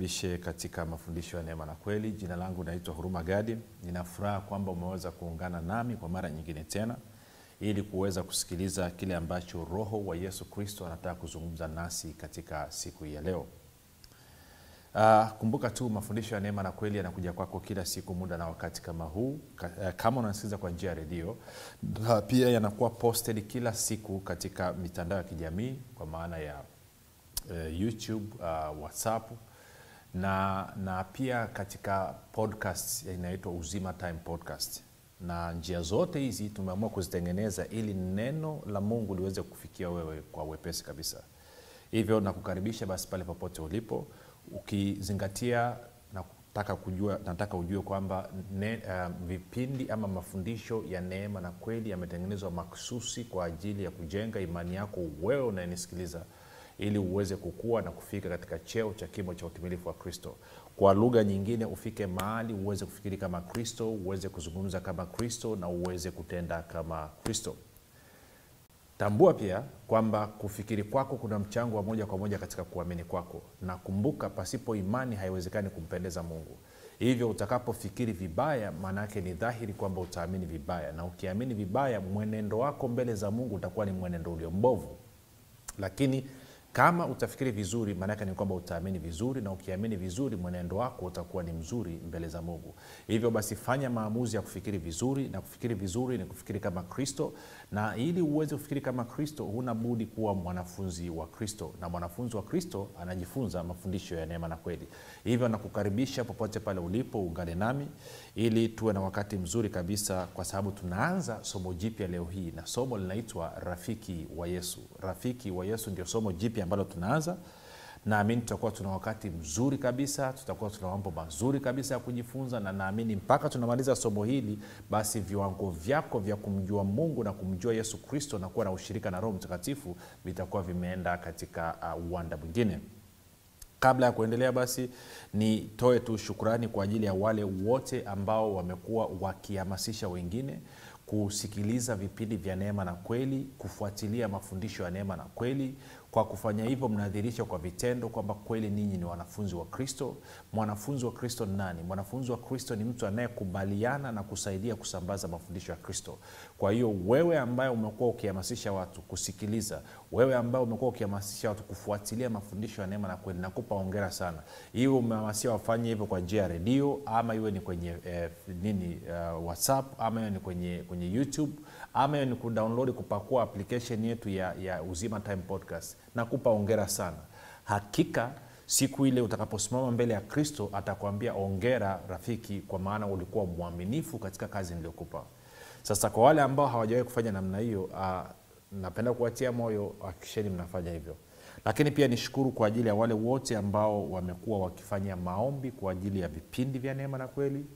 nikukaribishe katika mafundisho ya neema na kweli. Jina langu naitwa huruma gadi. Ninafuraha kwamba umeweza kuungana nami kwa mara nyingine tena ili kuweza kusikiliza kile ambacho roho wa yesu kristo anataka kuzungumza nasi katika siku hii ya leo. Uh, kumbuka tu mafundisho ya neema na kweli yanakuja kwako kila siku muda na wakati kama huu. Uh, kama unasikiliza kwa njia ya redio uh, pia yanakuwa posted kila siku katika mitandao ya kijamii kwa maana ya uh, youtube uh, whatsapp na na pia katika podcast inaitwa uzima time podcast. Na njia zote hizi tumeamua kuzitengeneza ili neno la mungu liweze kufikia wewe kwa wepesi kabisa. Hivyo nakukaribisha basi pale popote ulipo. Ukizingatia nataka kujua nataka ujue kwamba uh, vipindi ama mafundisho ya neema na kweli yametengenezwa maksusi kwa ajili ya kujenga imani yako wewe unayenisikiliza ili uweze kukua na kufika katika cheo cha kimo cha utumilifu wa kristo. Kwa lugha nyingine ufike mahali uweze kufikiri kama kristo uweze kuzungumza kama kristo na uweze kutenda kama kristo. Tambua pia kwamba kufikiri kwako kuna mchango wa moja kwa moja katika kuamini kwako. Na kumbuka pasipo imani haiwezekani kumpendeza mungu. Hivyo utakapofikiri vibaya maanaake ni dhahiri kwamba utaamini vibaya. Na ukiamini vibaya mwenendo wako mbele za mungu utakuwa ni mwenendo ulio mbovu. Lakini kama utafikiri vizuri maanake ni kwamba utaamini vizuri na ukiamini vizuri mwenendo wako utakuwa ni mzuri mbele za mungu. Hivyo basi fanya maamuzi ya kufikiri vizuri na kufikiri vizuri ni kufikiri kama kristo na ili uweze kufikiri kama kristo huna budi kuwa mwanafunzi wa kristo. Na mwanafunzi wa kristo anajifunza mafundisho ya neema na kweli. Hivyo nakukaribisha popote pale ulipo ungane nami ili tuwe na wakati mzuri kabisa kwa sababu tunaanza somo jipya leo hii na somo linaitwa rafiki wa yesu. Rafiki wa yesu ndio somo jipya ambalo tunaanza naamini tutakuwa tuna wakati mzuri kabisa tutakuwa tuna mambo mazuri kabisa ya kujifunza na naamini mpaka tunamaliza somo hili basi viwango vyako vya kumjua mungu na kumjua yesu kristo na kuwa na ushirika na roho mtakatifu vitakuwa vimeenda katika uh, uwanda mwingine. Kabla ya kuendelea basi nitoe tu shukrani kwa ajili ya wale wote ambao wamekuwa wakihamasisha wengine kusikiliza vipindi vya neema na kweli kufuatilia mafundisho ya neema na kweli kwa kufanya hivyo mnadhirisha kwa vitendo kwamba kweli ninyi ni wanafunzi wa kristo. Mwanafunzi wa kristo ni nani? Mwanafunzi wa kristo ni mtu anayekubaliana na kusaidia kusambaza mafundisho ya kristo. Kwa hiyo wewe ambaye umekuwa ukihamasisha watu kusikiliza wewe ambao umekuwa ukihamasisha watu kufuatilia mafundisho ya neema na kweli nakupa ongera sana. Iwe umehamasisha wafanye hivyo kwa njia ya redio ama iwe ni kwenye eh, nini uh, whatsapp ama iwe ni kwenye, kwenye youtube ama iwe ni kudownload kupakua application yetu ya, ya uzima time podcast. Nakupa ongera sana. Hakika siku ile utakaposimama mbele ya kristo atakwambia ongera rafiki kwa maana ulikuwa mwaminifu katika kazi niliyokupa. Sasa kwa wale ambao hawajawahi kufanya namna hiyo uh, napenda kuwatia moyo hakikisheni mnafanya hivyo. Lakini pia nishukuru kwa ajili ya wale wote ambao wamekuwa wakifanya maombi kwa ajili ya vipindi vya neema na kweli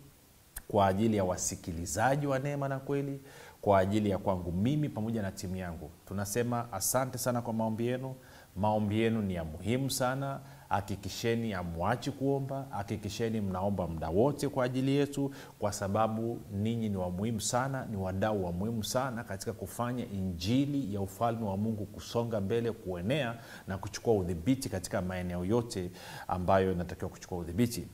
kwa ajili ya wasikilizaji wa neema na kweli kwa ajili ya kwangu mimi pamoja na timu yangu. Tunasema asante sana kwa maombi yenu. Maombi yenu ni ya muhimu sana hakikisheni amwachi kuomba hakikisheni mnaomba mda wote kwa ajili yetu kwa sababu ninyi ni wamuhimu sana ni wadau wa muhimu sana katika kufanya injili ya ufalme wa mungu kusonga mbele kuenea na kuchukua udhibiti katika maeneo yote ambayo inatakiwa kuchukua udhibiti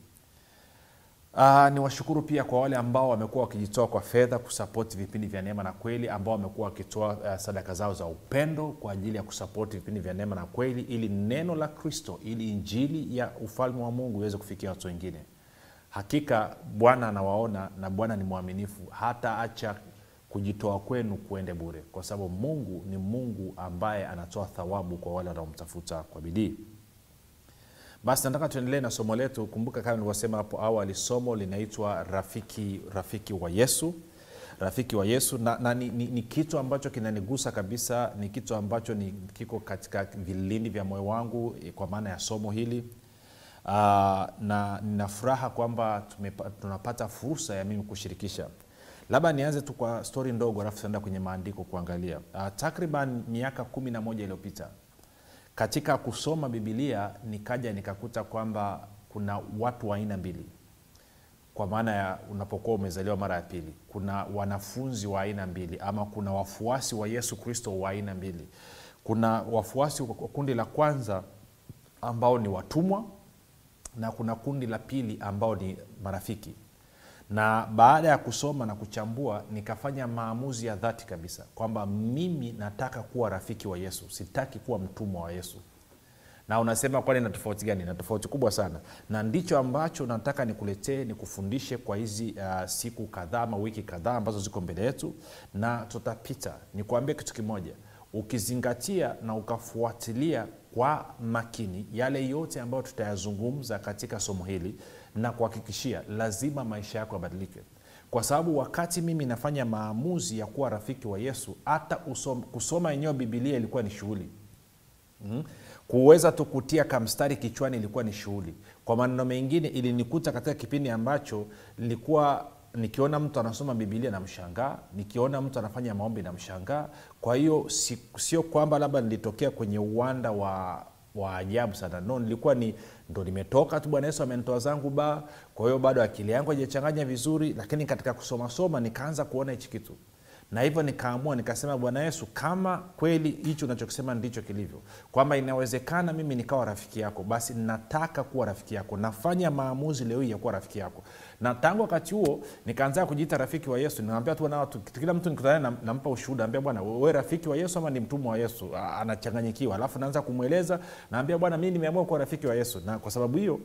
Uh, ni washukuru pia kwa wale ambao wamekuwa wakijitoa kwa fedha kusapoti vipindi vya neema na kweli ambao wamekuwa wakitoa uh, sadaka zao za upendo kwa ajili ya kusapoti vipindi vya neema na kweli ili neno la kristo ili injili ya ufalme wa mungu iweze kufikia watu wengine. Hakika bwana anawaona na bwana ni mwaminifu hata acha kujitoa kwenu kuende bure kwa sababu mungu ni mungu ambaye anatoa thawabu kwa wale wanaomtafuta kwa bidii basi nataka tuendelee na somo letu. Kumbuka kama nilivyosema hapo awali somo linaitwa rafiki rafiki wa yesu. Rafiki wa yesu. Na, na ni, ni, ni kitu ambacho kinanigusa kabisa ni kitu ambacho ni kiko katika vilindi vya moyo wangu kwa maana ya somo hili. Uh, na nina furaha kwamba tunapata fursa ya mimi kushirikisha. Labda nianze tu kwa stori ndogo alafu tunaenda kwenye maandiko kuangalia. Uh, takriban miaka kumi na moja iliyopita katika kusoma bibilia nikaja nikakuta kwamba kuna watu wa aina mbili. Kwa maana ya unapokuwa umezaliwa mara ya pili kuna wanafunzi wa aina mbili ama kuna wafuasi wa yesu kristo wa aina mbili. Kuna wafuasi wa kundi la kwanza ambao ni watumwa na kuna kundi la pili ambao ni marafiki na baada ya kusoma na kuchambua nikafanya maamuzi ya dhati kabisa kwamba mimi nataka kuwa rafiki wa yesu. Sitaki kuwa mtumwa wa yesu. Na unasema kwani na tofauti gani? Na tofauti kubwa sana. Na ndicho ambacho nataka nikuletee nikufundishe kwa hizi uh, siku kadhaa ama wiki kadhaa ambazo ziko mbele yetu. Na tutapita. Nikuambie kitu kimoja. Ukizingatia na ukafuatilia kwa makini yale yote ambayo tutayazungumza katika somo hili na kuhakikishia lazima maisha yako yabadilike. Kwa sababu wakati mimi nafanya maamuzi ya kuwa rafiki wa yesu hata kusoma yenyewe bibilia ilikuwa ni shughuli. Mm-hmm. Kuweza tu kutia kamstari kichwani ilikuwa ni shughuli. Kwa maneno mengine ilinikuta katika kipindi ambacho nilikuwa nikiona mtu anasoma bibilia namshangaa nikiona mtu anafanya maombi namshangaa. Kwa hiyo si, sio kwamba labda nilitokea kwenye uwanda wa wa ajabu sana. No nilikuwa ni ndo nimetoka tu bwana yesu amenitoa zangu ba. Kwa hiyo bado akili yangu ajachanganya vizuri lakini katika kusomasoma nikaanza kuona hichi kitu. Na hivyo nikaamua nikasema bwana yesu kama kweli hichi unachokisema ndicho kilivyo kwamba inawezekana mimi nikawa rafiki yako basi nataka kuwa rafiki yako. Nafanya maamuzi leo hii ya kuwa rafiki yako na tangu wakati huo nikaanza kujiita rafiki wa yesu. Naambia tu watu kila mtu nikutana nampa ushuhuda. Ambia bwana we rafiki wa yesu ama ni mtumwa wa yesu? Anachanganyikiwa. Alafu naanza kumweleza. Naambia bwana mi nimeamua kuwa rafiki wa yesu. Na kwa sababu hiyo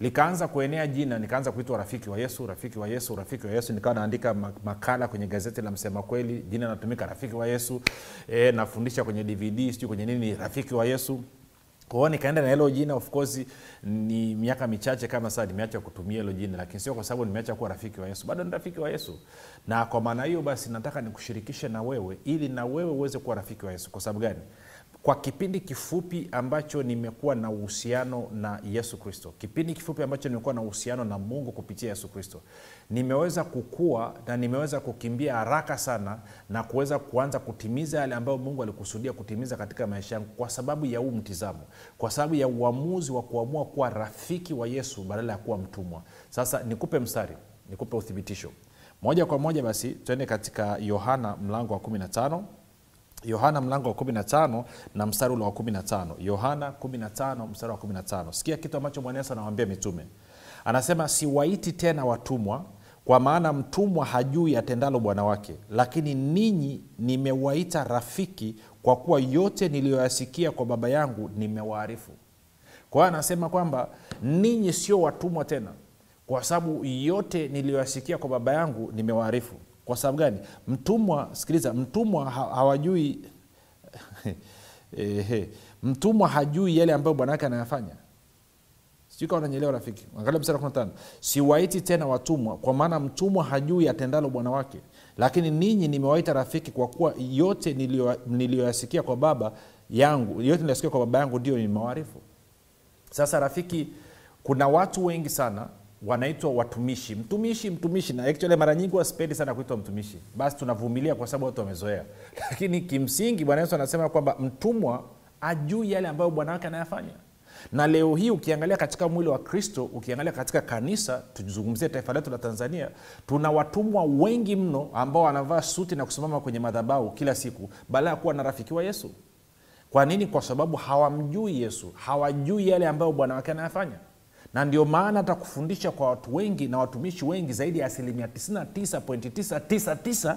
likaanza kuenea jina nikaanza kuitwa rafiki wa yesu rafiki wa yesu rafiki wa yesu. Nikawa naandika makala kwenye gazeti la msema kweli jina natumika rafiki wa yesu. E, nafundisha kwenye dvd sijui kwenye nini rafiki wa yesu kwao nikaenda na hilo jina of course ni miaka michache kama saa nimeacha kutumia hilo jina lakini sio kwa sababu nimeacha kuwa rafiki wa yesu bado ni rafiki wa yesu. Na kwa maana hiyo basi nataka nikushirikishe na wewe ili na wewe uweze kuwa rafiki wa yesu. Kwa sababu gani kwa kipindi kifupi ambacho nimekuwa na uhusiano na yesu kristo. Kipindi kifupi ambacho nimekuwa na uhusiano na mungu kupitia yesu kristo. Nimeweza kukua na nimeweza kukimbia haraka sana na kuweza kuanza kutimiza yale ambayo mungu alikusudia kutimiza katika maisha yangu kwa sababu ya huu mtizamo. Kwa sababu ya uamuzi wa kuamua kuwa rafiki wa yesu badala ya kuwa mtumwa. Sasa nikupe mstari nikupe uthibitisho. Moja kwa moja basi tuende katika yohana mlango wa 15 yohana mlango wa 15 na mstari ule wa 15 yohana 15 mstari wa 15 sikia kitu ambacho bwana yesu anawaambia mitume. Anasema siwaiti tena watumwa kwa maana mtumwa hajui atendalo bwana wake. Lakini ninyi nimewaita rafiki kwa kuwa yote niliyoyasikia kwa baba yangu nimewaarifu. Kwa hiyo anasema kwamba ninyi sio watumwa tena kwa sababu yote niliyoyasikia kwa baba yangu nimewaarifu kwa sababu gani? Mtumwa sikiliza mtumwa ha, hawajui Ehe. mtumwa hajui yale ambayo bwanawake anayafanya. Sijui nanyelewa rafiki. Angalia mstari wa 15 siwaiti tena watumwa kwa maana mtumwa hajui atendalo bwana wake. Lakini ninyi nimewaita rafiki kwa kuwa yote niliyoyasikia kwa baba yangu yote niliyosikia kwa baba yangu ndio nimewarifu. Sasa rafiki kuna watu wengi sana wanaitwa watumishi. Mtumishi mtumishi na actually mara nyingi wasipendi sana kuitwa mtumishi. Basi tunavumilia kwa sababu watu wamezoea. Lakini kimsingi bwana yesu anasema kwamba mtumwa ajui yale ambayo bwana wake anayafanya. Na leo hii ukiangalia katika mwili wa kristo ukiangalia katika kanisa tuzungumzie taifa letu la tanzania tuna watumwa wengi mno ambao wanavaa suti na kusimama kwenye madhabau kila siku baada ya kuwa na rafiki wa yesu. Kwa nini? Kwa sababu hawamjui yesu hawajui yale ambayo bwana wake anayafanya na ndio maana atakufundisha kwa watu wengi na watumishi wengi zaidi ya asilimia 99.999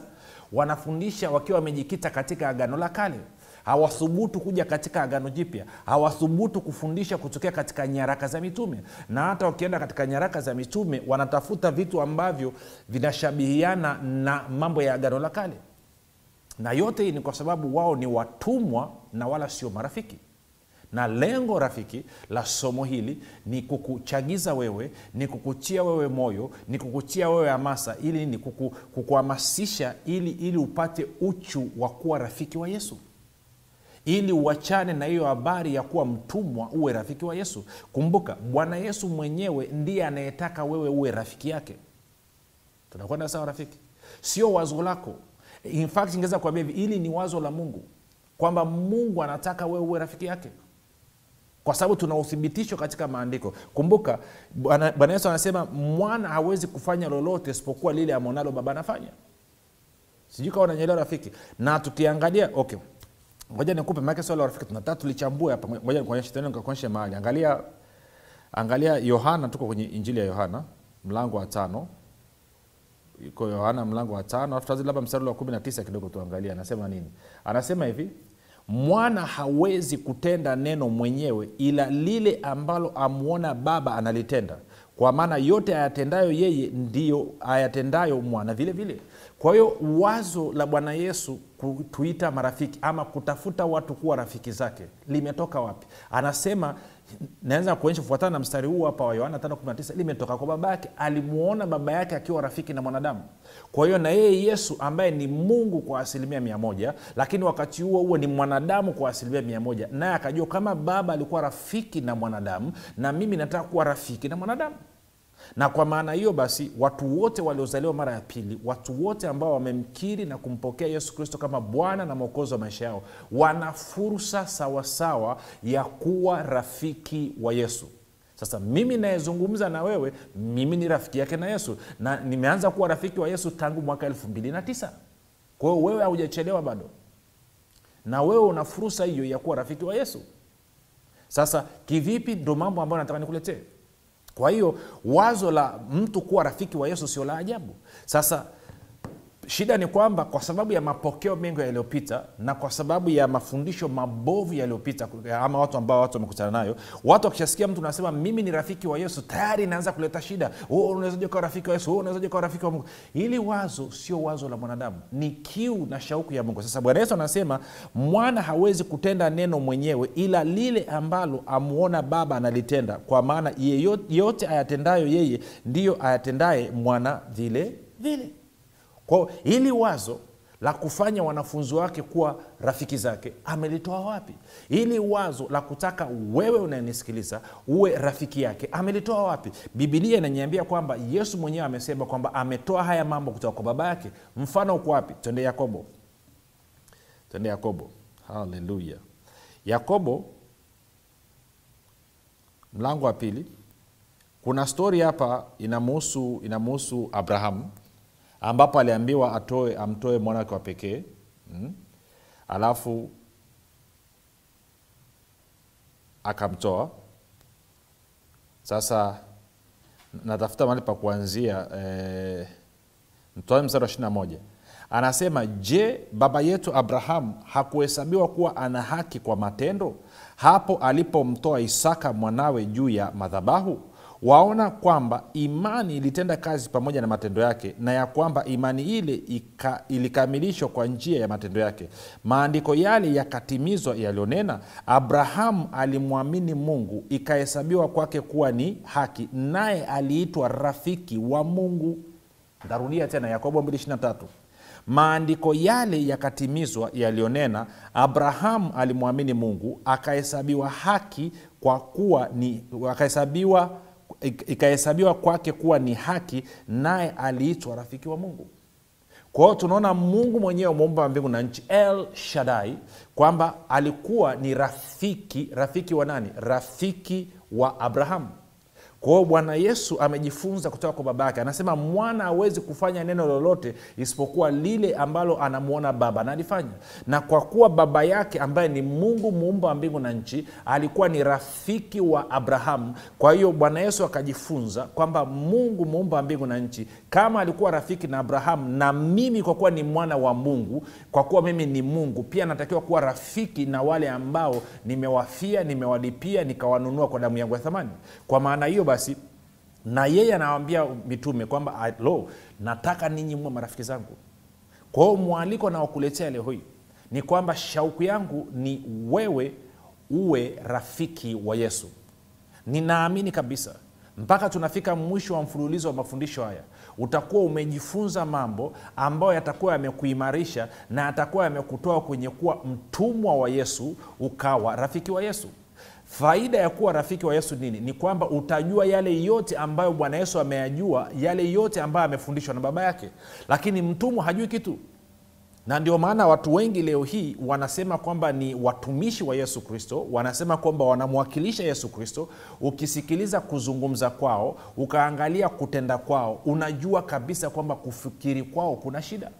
wanafundisha wakiwa wamejikita katika agano la kale. Hawathubutu kuja katika agano jipya. Hawathubutu kufundisha kutokea katika nyaraka za mitume. Na hata wakienda katika nyaraka za mitume wanatafuta vitu ambavyo vinashabihiana na mambo ya agano la kale. Na yote hii ni kwa sababu wao ni watumwa na wala sio marafiki na lengo rafiki la somo hili ni kukuchagiza wewe ni kukutia wewe moyo ni kukutia wewe hamasa ili ni kuku, kukuhamasisha ili ili upate uchu wa kuwa rafiki wa yesu. Ili uachane na hiyo habari ya kuwa mtumwa uwe rafiki wa yesu. Kumbuka bwana yesu mwenyewe ndiye anayetaka wewe uwe rafiki yake. Tunakwenda sawa rafiki? Sio wazo lako. In fact ingeweza kuambia hivi ili ni wazo la mungu kwamba mungu anataka wewe uwe rafiki yake kwa sababu tuna uthibitisho katika maandiko. Kumbuka bwana yesu anasema mwana hawezi kufanya lolote isipokuwa lile amonalo baba anafanya. Sijui kawa nanyelewa rafiki. Na tukiangalia okay ngoja nikupe maake swala la rafiki tunataka tulichambue hapa. Ngoja nikuonyeshe mahali. Angalia angalia yohana tuko kwenye injili ya yohana mlango wa tano. Iko yohana mlango wa tano alafu tuanze labda mstari wa kumi na tisa kidogo tuangalie anasema nini? Anasema hivi mwana hawezi kutenda neno mwenyewe ila lile ambalo amwona baba analitenda. Kwa maana yote ayatendayo yeye ndiyo ayatendayo mwana vile vile. Kwa hiyo wazo la bwana yesu kutuita marafiki ama kutafuta watu kuwa rafiki zake limetoka wapi? Anasema naweza kuonyesha kufuatana na mstari huu hapa wa yohana 519 limetoka kwa baba yake alimwona baba yake akiwa rafiki na mwanadamu. Kwa hiyo na yeye yesu ambaye ni mungu kwa asilimia mia moja lakini wakati huo huo ni mwanadamu kwa asilimia mia moja naye akajua kama baba alikuwa rafiki na mwanadamu na mimi nataka kuwa rafiki na mwanadamu na kwa maana hiyo basi watu wote waliozaliwa mara ya pili watu wote ambao wamemkiri na kumpokea yesu kristo kama bwana na mwokozi wa maisha yao wana fursa sawasawa ya kuwa rafiki wa yesu. Sasa mimi nayezungumza na wewe mimi ni rafiki yake na yesu. Na nimeanza kuwa rafiki wa yesu tangu mwaka elfu mbili na tisa. Kwa hiyo wewe haujachelewa bado. Na wewe una fursa hiyo ya kuwa rafiki wa yesu. Sasa kivipi? Ndo mambo ambayo nataka nikuletee kwa hiyo wazo la mtu kuwa rafiki wa yesu sio la ajabu. Sasa shida ni kwamba kwa sababu ya mapokeo mengi yaliyopita na kwa sababu ya mafundisho mabovu yaliyopita ama watu ambao watu wamekutana nayo watu wakishasikia mtu nasema mimi ni rafiki wa yesu tayari inaanza kuleta shida. Unawezaji ukawa rafiki wa yesu? Unawezaji ukawa rafiki wa mungu? Hili wazo sio wazo la mwanadamu ni kiu na shauku ya mungu. Sasa bwana yesu anasema mwana hawezi kutenda neno mwenyewe ila lile ambalo amuona baba analitenda kwa maana yeyote ayatendayo yeye ndiyo ayatendaye mwana vile vile kwao hili wazo la kufanya wanafunzi wake kuwa rafiki zake amelitoa wapi? Ili wazo la kutaka wewe unayenisikiliza uwe rafiki yake amelitoa wapi? Bibilia inaniambia kwamba yesu mwenyewe amesema kwamba ametoa haya mambo kutoka kwa baba yake. Mfano uko wapi? Twende yakobo. Twende yakobo. Haleluya yakobo mlango wa pili. Kuna stori hapa inamuhusu inamuhusu abrahamu ambapo aliambiwa atoe amtoe mwanawake wa pekee. Mm. alafu akamtoa. Sasa natafuta mahali pa kuanzia eh, mtoe mstari wa ishiri moja. Anasema je baba yetu abrahamu hakuhesabiwa kuwa ana haki kwa matendo? Hapo alipomtoa isaka mwanawe juu ya madhabahu waona kwamba imani ilitenda kazi pamoja na matendo yake na ya kwamba imani ile ika, ilikamilishwa kwa njia ya matendo yake. Maandiko yale yakatimizwa yaliyonena abrahamu alimwamini mungu ikahesabiwa kwake kuwa ni haki naye aliitwa rafiki wa mungu. Ntarudia tena yakobo 223 maandiko yale yakatimizwa yaliyonena abrahamu alimwamini mungu akahesabiwa haki kwa kuwa ni akahesabiwa ikahesabiwa kwake kuwa ni haki naye aliitwa rafiki wa mungu. Kwa hiyo tunaona mungu mwenyewe muumba wa mbingu na nchi. El shadai kwamba alikuwa ni rafiki rafiki wa nani? Rafiki wa abrahamu kwa hiyo bwana yesu amejifunza kutoka kwa baba yake. Anasema mwana awezi kufanya neno lolote isipokuwa lile ambalo anamwona baba. Analifanya na kwa kuwa baba yake ambaye ni mungu muumba wa mbingu na nchi alikuwa ni rafiki wa abrahamu kwa hiyo bwana yesu akajifunza kwamba mungu muumba wa mbingu na nchi kama alikuwa rafiki na abrahamu na mimi kwa kuwa ni mwana wa mungu kwa kuwa mimi ni mungu pia natakiwa kuwa rafiki na wale ambao nimewafia nimewalipia nikawanunua kwa damu yangu ya thamani. Kwa maana hiyo basi na yeye anawambia mitume kwamba lo nataka ninyi mwe marafiki zangu. Kwa hiyo mwaliko nawakuletea leo hii ni kwamba shauku yangu ni wewe uwe rafiki wa yesu. Ninaamini kabisa mpaka tunafika mwisho wa mfululizo wa mafundisho haya utakuwa umejifunza mambo ambayo yatakuwa yamekuimarisha na yatakuwa yamekutoa kwenye kuwa mtumwa wa yesu ukawa rafiki wa yesu faida ya kuwa rafiki wa yesu nini? Ni kwamba utajua yale yote ambayo bwana yesu ameyajua yale yote ambayo amefundishwa na baba yake. Lakini mtumwa hajui kitu. Na ndio maana watu wengi leo hii wanasema kwamba ni watumishi wa yesu kristo wanasema kwamba wanamwakilisha yesu kristo. Ukisikiliza kuzungumza kwao ukaangalia kutenda kwao unajua kabisa kwamba kufikiri kwao kuna shida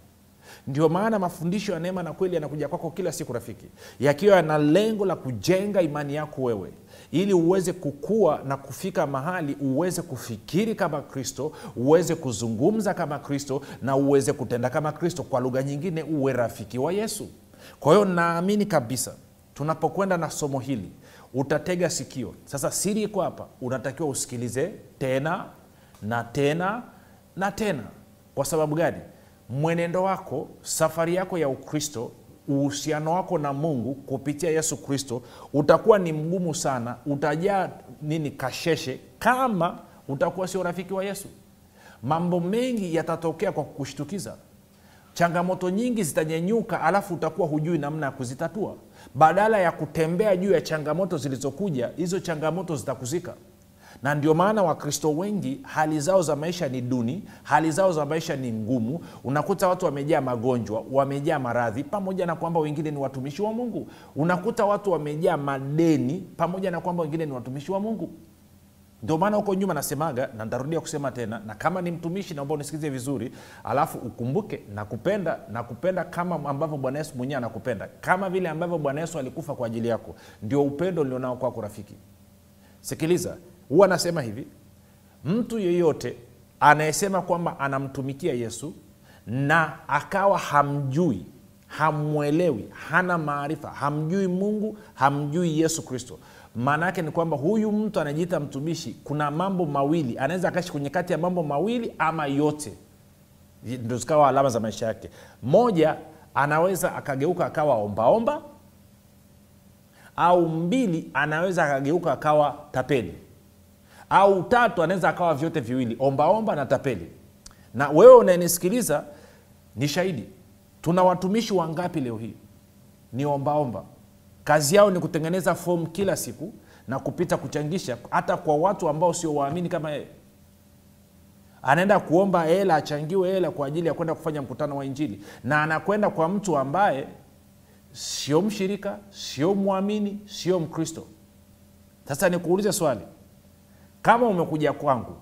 ndio maana mafundisho ya neema na kweli yanakuja kwako kila siku rafiki yakiwa yana lengo la kujenga imani yako wewe ili uweze kukua na kufika mahali uweze kufikiri kama kristo uweze kuzungumza kama kristo na uweze kutenda kama kristo. Kwa lugha nyingine uwe rafiki wa yesu. Kwa hiyo naamini kabisa tunapokwenda na somo hili utatega sikio. Sasa siri iko hapa unatakiwa usikilize tena na tena na tena. Kwa sababu gani mwenendo wako safari yako ya ukristo uhusiano wako na mungu kupitia yesu kristo utakuwa ni mgumu sana utajaa nini kasheshe kama utakuwa sio rafiki wa yesu. Mambo mengi yatatokea kwa kukushtukiza. Changamoto nyingi zitanyenyuka alafu utakuwa hujui namna ya kuzitatua. Badala ya kutembea juu ya changamoto zilizokuja hizo changamoto zitakuzika na ndio maana wakristo wengi hali zao za maisha ni duni hali zao za maisha ni ngumu. Unakuta watu wamejaa magonjwa wamejaa maradhi pamoja na kwamba wengine ni watumishi wa mungu. Unakuta watu wamejaa madeni pamoja na kwamba wengine ni watumishi wa mungu. Ndio maana huko nyuma nasemaga na ntarudia kusema tena na kama ni mtumishi naomba unisikilize vizuri alafu ukumbuke nakupenda nakupenda kama ambavyo bwana yesu mwenyewe anakupenda kama vile ambavyo bwana yesu alikufa kwa ajili yako. Ndio upendo ulionao kwako rafiki. Sikiliza huwa anasema hivi mtu yeyote anayesema kwamba anamtumikia yesu na akawa hamjui hamwelewi hana maarifa hamjui mungu hamjui yesu kristo maana yake ni kwamba huyu mtu anajiita mtumishi kuna mambo mawili anaweza akaishi kwenye kati ya mambo mawili ama yote. Ndo zikawa alama za maisha yake. Moja anaweza akageuka akawa ombaomba au mbili anaweza akageuka akawa tapeli au tatu anaweza akawa vyote viwili. Ombaomba na tapeli. Na wewe unanisikiliza ni shahidi tuna watumishi wangapi leo hii? Ni ombaomba kazi yao ni kutengeneza fomu kila siku na kupita kuchangisha hata kwa watu ambao sio waamini kama yeye. Anaenda kuomba hela achangiwe hela kwa ajili ya kwenda kufanya mkutano wa injili. Na anakwenda kwa mtu ambaye sio mshirika sio mwamini sio mkristo. Sasa nikuulize swali kama umekuja kwangu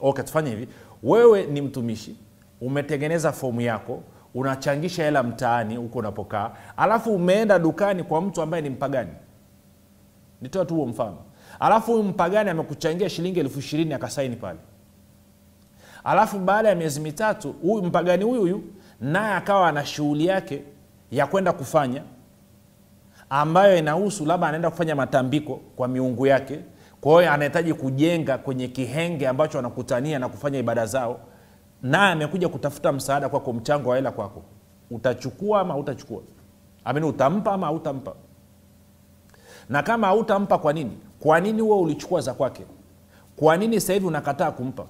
okay tufanye hivi. Wewe ni mtumishi umetengeneza fomu yako unachangisha hela mtaani huko unapokaa alafu umeenda dukani kwa mtu ambaye ni mpagani. Nitoa tu huo mfano. Alafu huyu mpagani amekuchangia shilingi elfu ishirini akasaini pale. Alafu baada ya miezi mitatu huyu mpagani huyu huyu naye akawa ana shughuli yake ya kwenda kufanya ambayo inahusu labda anaenda kufanya matambiko kwa miungu yake kwa hiyo anahitaji kujenga kwenye kihenge ambacho wanakutania na kufanya ibada zao. Naye amekuja kutafuta msaada kwako mchango wa hela kwako. Utachukua ama hautachukua? Amini utampa ama hautampa? Na kama hautampa kwa nini? Kwa nini huo ulichukua za kwake? Kwa nini sasa hivi unakataa kumpa?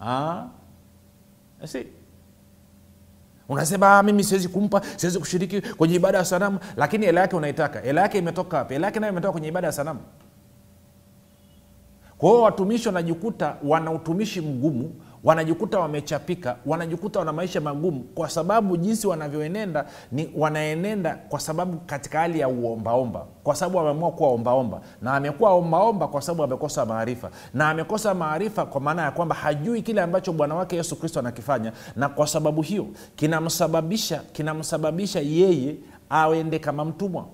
Ah, si unasema "Ah, mimi siwezi kumpa siwezi kushiriki kwenye ibada ya sanamu. Lakini hela yake unaitaka. Hela yake imetoka wapi? Hela yake nayo imetoka kwenye ibada ya sanamu. Kwa hiyo watumishi wanajikuta wana utumishi mgumu wanajikuta wamechapika wanajikuta wana maisha magumu kwa sababu jinsi wanavyoenenda ni wanaenenda kwa sababu katika hali ya uombaomba kwa sababu wameamua kuwa ombaomba. Na amekuwa ombaomba kwa sababu amekosa maarifa. Na amekosa maarifa kwa maana ya kwamba hajui kile ambacho bwana wake yesu kristo anakifanya. Na kwa sababu hiyo kinamsababisha kinamsababisha yeye aende kama mtumwa.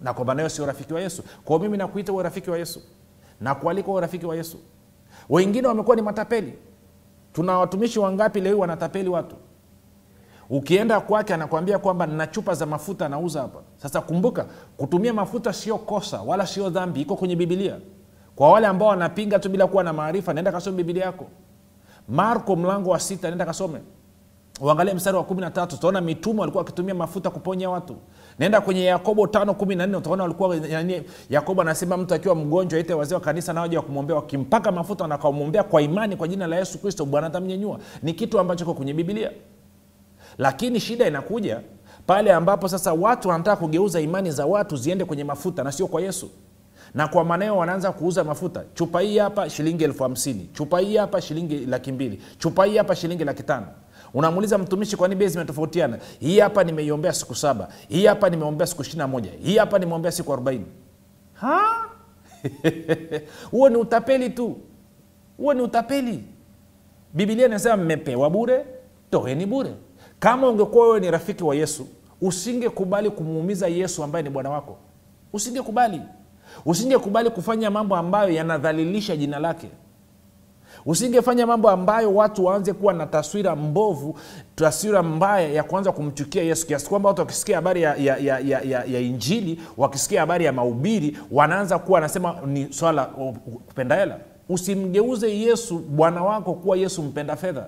Na kwa maana hiyo sio rafiki wa yesu. Kwao mimi nakuita uwe rafiki wa yesu. Na kualika uwe rafiki wa yesu wengine wamekuwa ni matapeli. Tuna watumishi wangapi leo wanatapeli watu? Ukienda kwake anakwambia kwamba na chupa za mafuta anauza hapa. Sasa kumbuka kutumia mafuta sio kosa wala sio dhambi iko kwenye bibilia kwa wale ambao wanapinga tu bila kuwa na maarifa naenda kasome bibilia yako. Marko mlango wa sita naenda kasome. Uangalie mstari wa kumi na tatu utaona mitume walikuwa wakitumia mafuta kuponya watu naenda kwenye yakobo tano kumi na nne utaona walikuwa yani, yakobo anasema mtu akiwa mgonjwa ite wazee wa kanisa nawaja wakumwombea wakimpaka mafuta na kwa imani kwa jina la yesu kristo bwana atamnyenyua ni kitu ambacho ko kwenye bibilia lakini shida inakuja pale ambapo sasa watu wanataka kugeuza imani za watu ziende kwenye mafuta na sio kwa yesu. Na kwa maneo wanaanza kuuza mafuta. Chupa hii hapa shilingi elfu hamsini. Chupa hii hapa shilingi laki mbili. Chupa hii hapa shilingi laki tano unamuuliza mtumishi kwani bei zimetofautiana? Hii hapa nimeiombea siku saba hii hapa nimeombea siku ishiri na moja hii hapa nimeombea siku arobaini. Huo ni utapeli tu. Huo ni utapeli. Bibilia inasema mmepewa bure toeni bure. Kama ungekuwa wewe ni rafiki wa yesu usingekubali kumuumiza yesu ambaye ni bwana wako. Usingekubali. Usingekubali kufanya mambo ambayo yanadhalilisha jina lake usingefanya mambo ambayo watu waanze kuwa na taswira mbovu taswira mbaya ya kuanza kumchukia yesu kiasi kwamba watu wakisikia habari ya, ya, ya, ya, ya, ya injili wakisikia habari ya maubiri wanaanza kuwa anasema ni swala kupenda hela. Usimgeuze yesu bwana wako kuwa yesu mpenda fedha.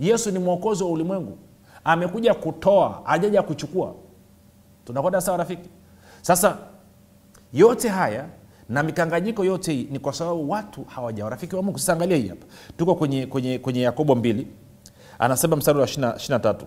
Yesu ni mwokozi wa ulimwengu. Amekuja kutoa ajaja kuchukua. Tunakwenda sawa rafiki? Sasa yote haya na mikanganyiko yote ni kwa sababu watu hawajawa rafiki wa mungu sasa angalia hii hapa. Tuko kwenye, kwenye, kwenye yakobo mbili. Anasema mstari wa ishina tatu.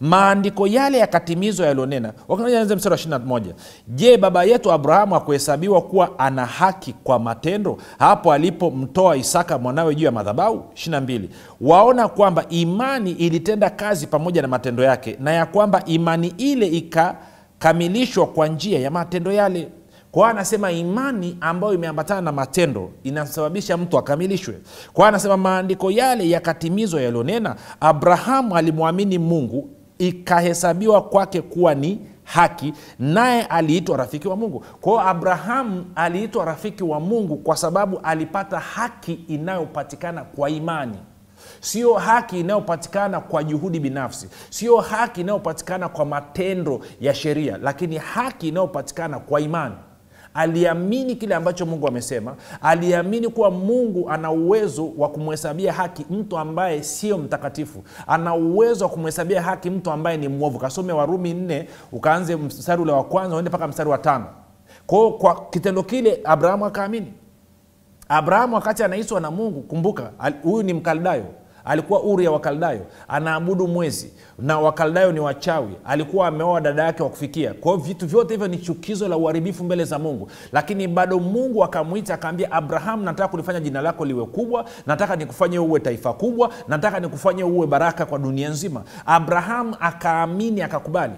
Maandiko yale yakatimizwa yalionena. Wakanza mstari wa ishina moja. Je baba yetu abrahamu akuhesabiwa kuwa ana haki kwa matendo? Hapo alipomtoa isaka mwanawe juu ya madhabau ishina mbili. Waona kwamba imani ilitenda kazi pamoja na matendo yake na ya kwamba imani ile ikakamilishwa kwa njia ya matendo yale kwa anasema imani ambayo imeambatana na matendo inasababisha mtu akamilishwe. Kwa anasema maandiko yale yakatimizwa yaliyonena abrahamu alimwamini mungu ikahesabiwa kwake kuwa ni haki naye aliitwa rafiki wa mungu. Kwa hiyo abrahamu aliitwa rafiki wa mungu kwa sababu alipata haki inayopatikana kwa imani. Sio haki inayopatikana kwa juhudi binafsi. Sio haki inayopatikana kwa matendo ya sheria lakini haki inayopatikana kwa imani aliamini kile ambacho mungu amesema aliamini kuwa mungu ana uwezo wa kumhesabia haki mtu ambaye sio mtakatifu. Ana uwezo wa kumhesabia haki mtu ambaye ni mwovu. Kasome warumi nne ukaanze mstari ule wa kwanza uende mpaka mstari wa tano. Kwao kwa kitendo kile abrahamu akaamini. Abrahamu wakati anaiswa na mungu. Kumbuka huyu ni mkaldayo alikuwa uri ya wakaldayo anaabudu mwezi na wakaldayo ni wachawi. Alikuwa ameoa dada yake wa kufikia. Kwa hiyo vitu vyote hivyo ni chukizo la uharibifu mbele za mungu. Lakini bado mungu akamwita akaambia abrahamu nataka kulifanya jina lako liwe kubwa nataka nikufanye uwe taifa kubwa nataka nikufanye uwe baraka kwa dunia nzima. Abrahamu akaamini akakubali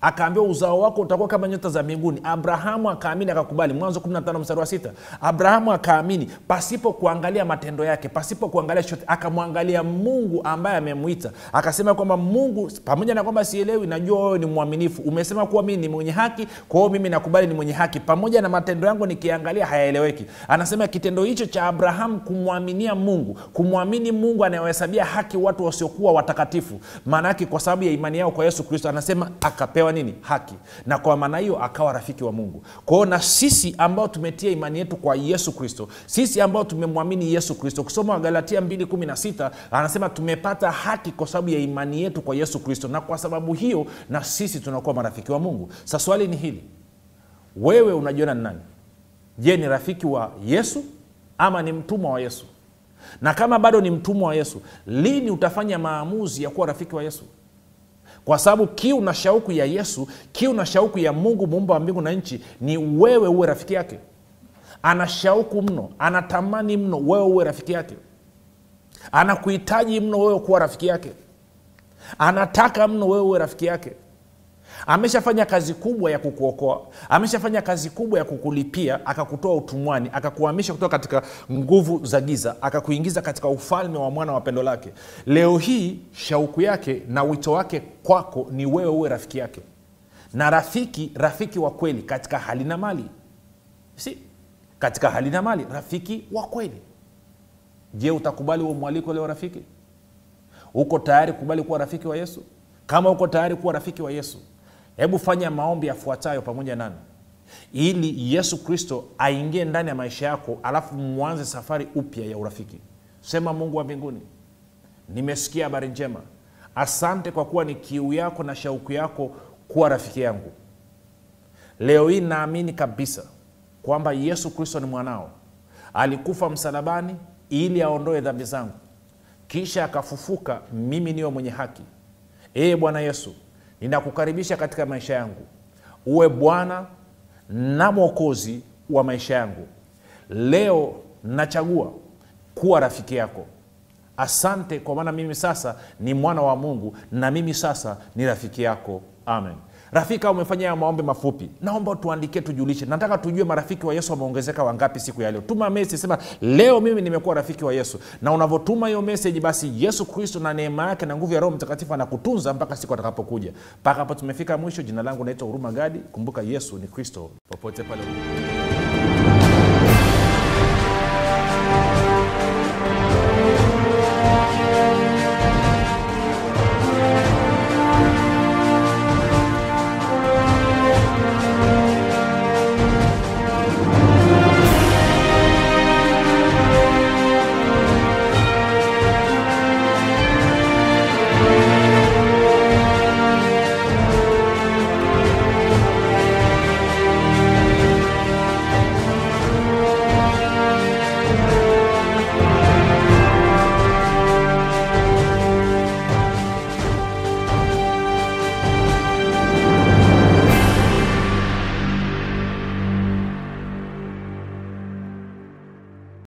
akaambia uzao wako utakuwa kama nyota za mbinguni. Abrahamu akaamini akakubali. Mwanzo 15 mstari wa sita. Abrahamu akaamini pasipo kuangalia matendo yake pasipo kuangalia chochote. Akamwangalia mungu ambaye amemwita. Akasema kwamba mungu pamoja na kwamba sielewi najua wewe ni mwaminifu. Umesema kuwa mii ni mwenye haki kwa hiyo mimi nakubali ni mwenye haki. Pamoja na matendo yangu nikiangalia hayaeleweki. Anasema kitendo hicho cha abrahamu kumwaminia mungu kumwamini mungu anayewahesabia haki watu wasiokuwa watakatifu. Maanaake kwa sababu ya imani yao kwa yesu kristo anasema akapewa nini? Haki. Na kwa maana hiyo akawa rafiki wa mungu. Kwao na sisi ambao tumetia imani yetu kwa yesu kristo sisi ambao tumemwamini yesu kristo. Kusoma wagalatia 216 anasema tumepata haki kwa sababu ya imani yetu kwa yesu kristo. Na kwa sababu hiyo na sisi tunakuwa marafiki wa mungu. Sa swali ni hili. Wewe unajiona ni nani? Je ni rafiki wa yesu ama ni mtumwa wa yesu? Na kama bado ni mtumwa wa yesu lini utafanya maamuzi ya kuwa rafiki wa yesu kwa sababu kiu na shauku ya yesu kiu na shauku ya mungu muumba wa mbingu na nchi ni wewe uwe rafiki yake. Ana shauku mno anatamani mno wewe uwe rafiki yake. Anakuhitaji mno wewe kuwa rafiki yake. Anataka mno wewe uwe rafiki yake ameshafanya kazi kubwa ya kukuokoa ameshafanya kazi kubwa ya kukulipia akakutoa utumwani akakuhamisha kutoka katika nguvu za giza akakuingiza katika ufalme wa mwana wa pendo lake. Leo hii shauku yake na wito wake kwako ni wewe uwe rafiki yake. Na rafiki rafiki wa kweli katika hali na mali. Si? Katika hali na mali rafiki wa kweli. Je utakubali huo mwaliko leo rafiki? Uko tayari kubali kuwa rafiki wa yesu? Kama uko tayari kuwa rafiki wa yesu hebu fanya maombi yafuatayo pamoja nani ili yesu kristo aingie ndani ya maisha yako alafu mwanze safari upya ya urafiki. Sema mungu wa mbinguni nimesikia habari njema. Asante kwa kuwa ni kiu yako na shauku yako kuwa rafiki yangu. Leo hii naamini kabisa kwamba yesu kristo ni mwanao. Alikufa msalabani ili aondoe dhambi zangu. Kisha akafufuka mimi niwe mwenye haki. Ee bwana yesu ninakukaribisha katika maisha yangu. Uwe bwana na mwokozi wa maisha yangu. Leo nachagua kuwa rafiki yako. Asante kwa maana mimi sasa ni mwana wa mungu na mimi sasa ni rafiki yako. Amen rafiki au umefanya ya maombi mafupi? Naomba tuandikie tujulishe. Nataka tujue marafiki wa yesu wameongezeka wangapi siku ya leo. Tuma message sema leo mimi nimekuwa rafiki wa yesu. Na unavyotuma hiyo meseji basi yesu kristo na neema yake na nguvu ya roho mtakatifu anakutunza mpaka siku atakapokuja. Mpaka hapo tumefika mwisho. Jina langu naitwa huruma gadi. Kumbuka yesu ni kristo popote pale ulipo.